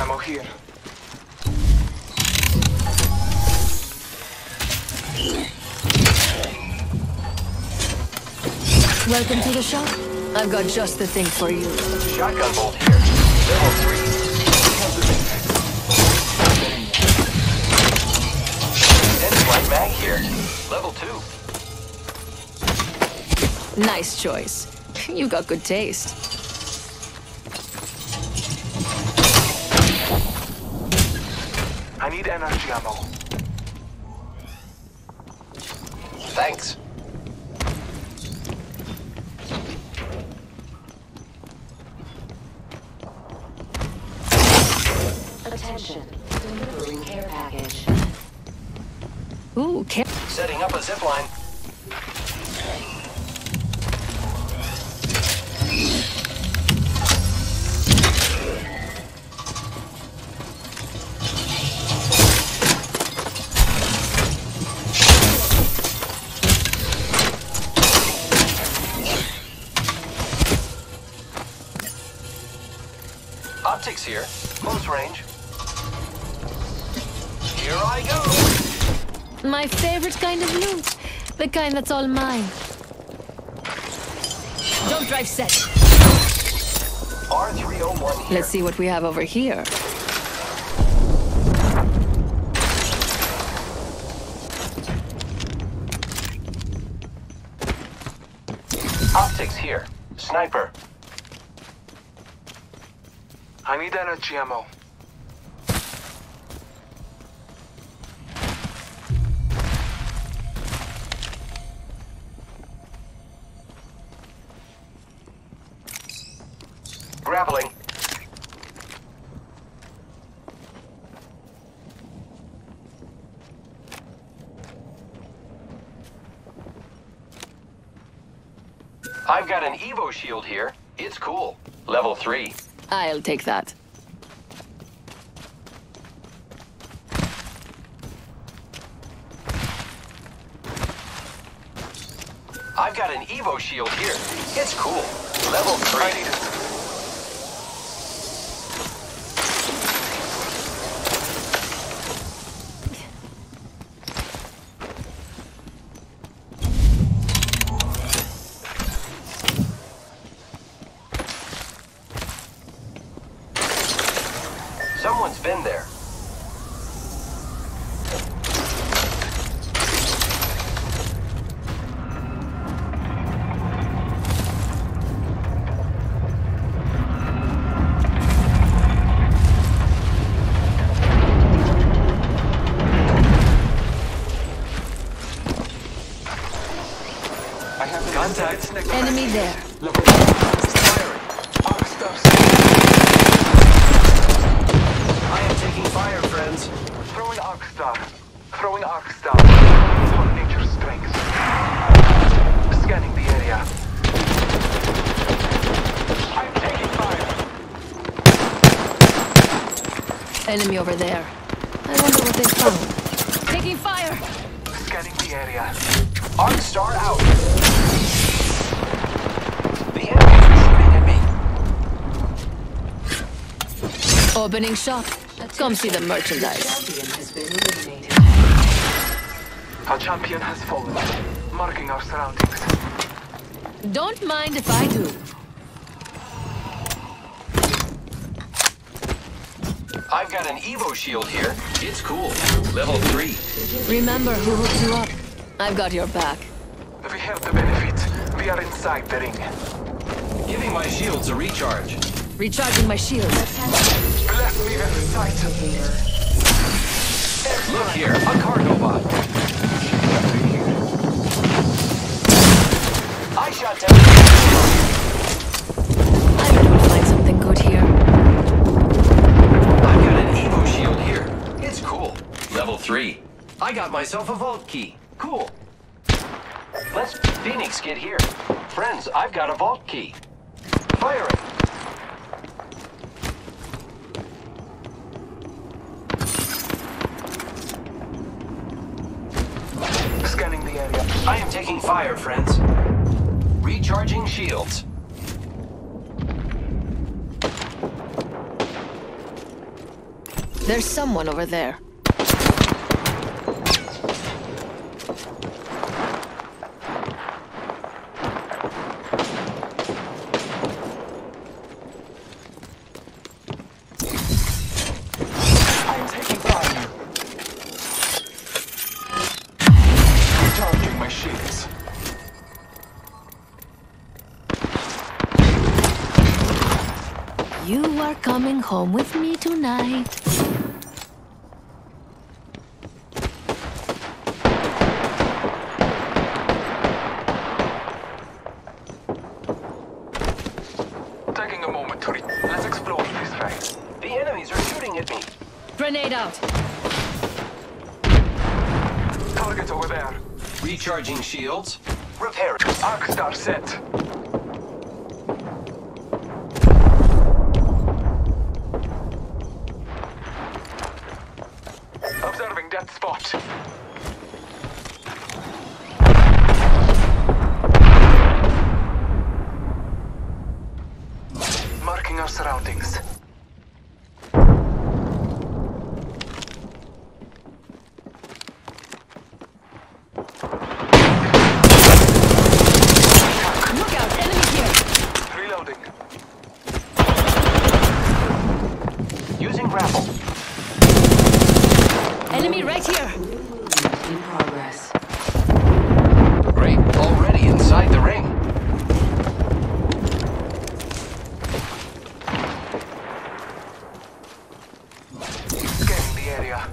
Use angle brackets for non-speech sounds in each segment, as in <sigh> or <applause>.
here. Welcome to the shop. I've got just the thing for you. Shotgun bolt here. Level three. End mag here. Level two. Nice choice. <laughs> You've got good taste. I need energy ammo. Thanks. Attention. Delivering care package. Ooh, care. Setting up a zip Optics here. Close range. Here I go. My favorite kind of loot. The kind that's all mine. Don't drive set. R301 here. Let's see what we have over here. Optics here. Sniper. I need energy ammo. Grappling. I've got an Evo shield here. It's cool. Level 3. I'll take that. I've got an Evo shield here. It's cool. Level 3. Enemy there. Level Firing. Arc. I am taking fire, friends. Throwing arc star. Throwing arc star. For nature strength. Scanning the area. I'm taking fire. Enemy over there. I wonder what they found. Taking fire! Scanning the area. Arc star out. The enemy is shooting at me. Opening shop. Let's come see the merchandise. Champion has been eliminated. A champion has fallen. Marking our surroundings. Don't mind if I do. I've got an Evo shield here. It's cool. Level 3. Remember who hooked you up. I've got your back. We have the benefit. We are inside the ring. Giving my shields a recharge. Recharging my shields. Bless me with sight. Look here, a cargo bot. I shot down. I we'll find something good here. I've got an Evo shield here. It's cool. Level 3. I got myself a vault key. Cool. Let's Phoenix get here. Friends, I've got a vault key. Firing. Scanning the area. I am taking fire, friends. Recharging shields. There's someone over there. You are coming home with me tonight. Taking a moment to re- Let's explore this way. The enemies are shooting at me. Grenade out. Target over there. Recharging shields. Repair. Arc star set. Observing that spot. Marking our surroundings. Look out, enemy here. Reloading. Using grapple. Enemy right here. In progress. Great. Already inside the ring. Scanning the area.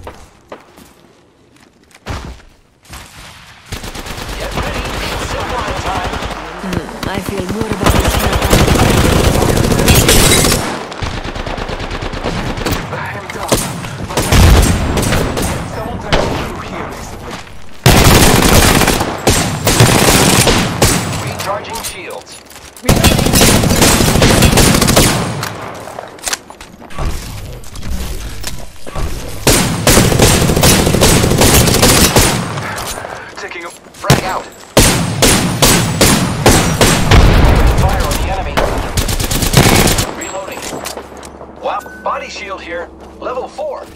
Get ready. Zipline time. I feel good about this here. I'm done. Someone tried to through here recently. Recharging shields. Taking a Frag out. Fire on the enemy. Reloading. Wow. Body shield here. Level 4.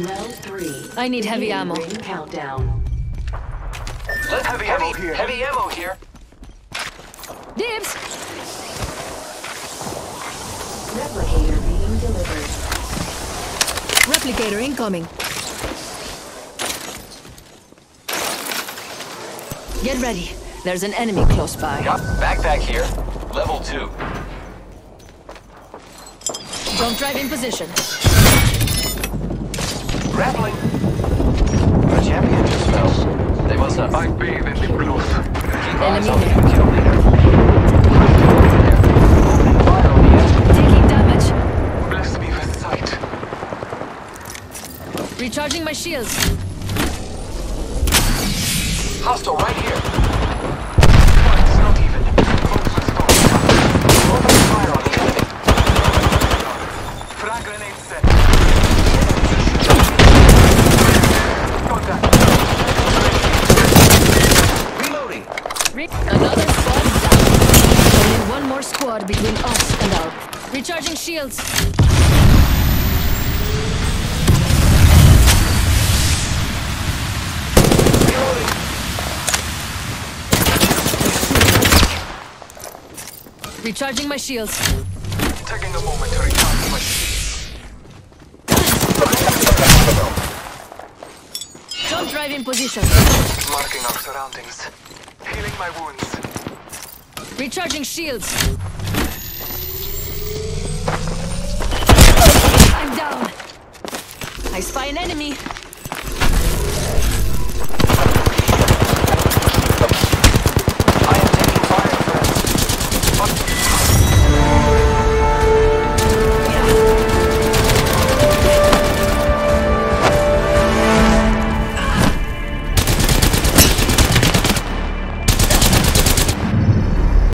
Round three. I need heavy ammo. Countdown. Let's Heavy heavy, ammo here. Heavy ammo here. Dibs! Replicator being delivered. Replicator incoming. Get ready. There's an enemy close by. Yup. Backpack here. Level 2. Don't drive in position. Grappling. Our champion just fell. They must not I bathe in the blues. keep eyes Enemy on the kill leader. Opening fire on the enemy. Taking damage. Bless me with sight. Recharging my shields. Hostile right here. It's not even. Close response. Opening fire on the enemy. Frag grenade set. Contact. Reloading. Re- Another squad down. Only one more squad between us and our. Recharging shields. Recharging my shields. Taking a moment to recharge my Don't drive in position. Marking our surroundings. Healing my wounds. Recharging shields. I spy an enemy.